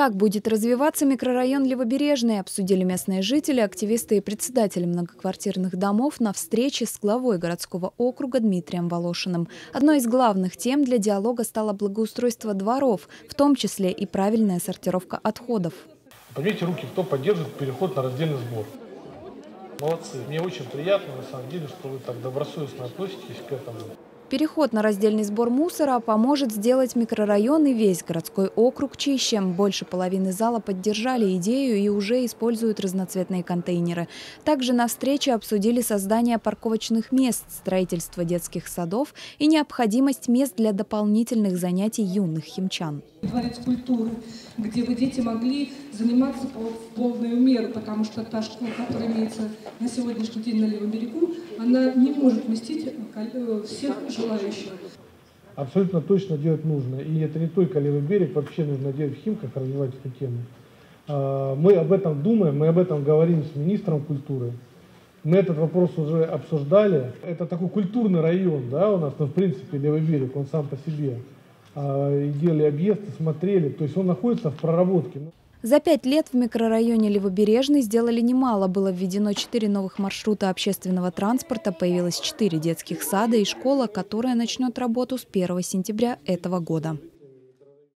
Как будет развиваться микрорайон Левобережный, обсудили местные жители, активисты и председатели многоквартирных домов на встрече с главой городского округа Дмитрием Волошиным. Одной из главных тем для диалога стало благоустройство дворов, в том числе и правильная сортировка отходов. Поднимите руки, кто поддерживает переход на раздельный сбор. Молодцы. Мне очень приятно, на самом деле, что вы так добросовестно относитесь к этому. Переход на раздельный сбор мусора поможет сделать микрорайон и весь городской округ чище. Больше половины зала поддержали идею и уже используют разноцветные контейнеры. Также на встрече обсудили создание парковочных мест, строительство детских садов и необходимость мест для дополнительных занятий юных химчан. Дворец культуры, где бы дети могли заниматься в полную меру, потому что та школа, которая имеется на сегодняшний день на левом берегу, она не может вместить э, всех желающих. Абсолютно точно делать нужно. И это не только левый берег, вообще нужно делать в Химках, развивать эту тему. А, мы об этом думаем, мы об этом говорим с министром культуры. Мы этот вопрос уже обсуждали. Это такой культурный район, да, у нас, ну, в принципе, левый берег, он сам по себе. А, и делали объезды, смотрели, то есть он находится в проработке. За пять лет в микрорайоне Левобережный сделали немало. Было введено четыре новых маршрута общественного транспорта, появилось четыре детских сада и школа, которая начнет работу с 1 сентября этого года.